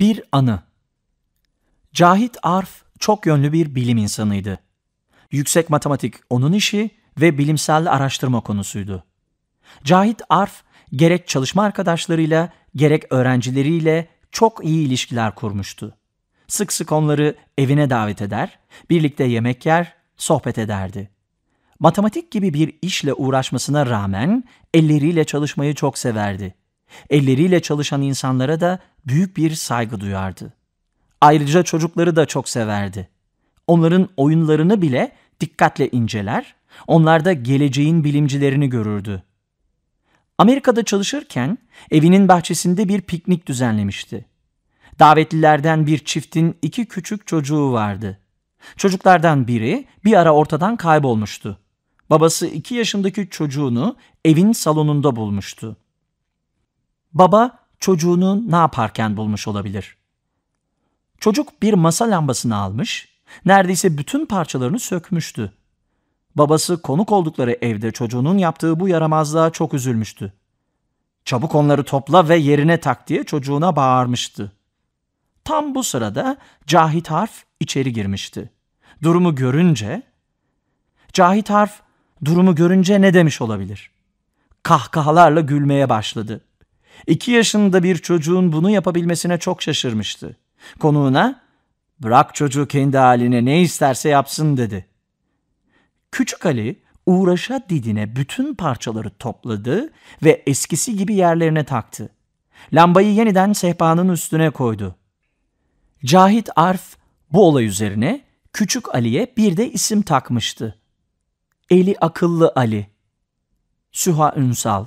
Bir anı. Cahit Arf çok yönlü bir bilim insanıydı. Yüksek matematik onun işi ve bilimsel araştırma konusuydu. Cahit Arf gerek çalışma arkadaşlarıyla gerek öğrencileriyle çok iyi ilişkiler kurmuştu. Sık sık onları evine davet eder, birlikte yemek yer, sohbet ederdi. Matematik gibi bir işle uğraşmasına rağmen elleriyle çalışmayı çok severdi. Elleriyle çalışan insanlara da büyük bir saygı duyardı. Ayrıca çocukları da çok severdi. Onların oyunlarını bile dikkatle inceler, onlarda geleceğin bilimcilerini görürdü. Amerika'da çalışırken evinin bahçesinde bir piknik düzenlemişti. Davetlilerden bir çiftin iki küçük çocuğu vardı. Çocuklardan biri bir ara ortadan kaybolmuştu. Babası iki yaşındaki çocuğunu evin salonunda bulmuştu. Baba çocuğunu ne yaparken bulmuş olabilir? Çocuk bir masa lambasını almış, neredeyse bütün parçalarını sökmüştü. Babası konuk oldukları evde çocuğunun yaptığı bu yaramazlığa çok üzülmüştü. Çabuk onları topla ve yerine tak diye çocuğuna bağırmıştı. Tam bu sırada Cahit Harf içeri girmişti. Durumu görünce, Cahit Harf durumu görünce ne demiş olabilir? Kahkahalarla gülmeye başladı. İki yaşında bir çocuğun bunu yapabilmesine çok şaşırmıştı. Konuğuna, bırak çocuğu kendi haline ne isterse yapsın dedi. Küçük Ali uğraşa didine bütün parçaları topladı ve eskisi gibi yerlerine taktı. Lambayı yeniden sehpanın üstüne koydu. Cahit Arf bu olay üzerine Küçük Ali'ye bir de isim takmıştı. Eli Akıllı Ali. Süha Ünsal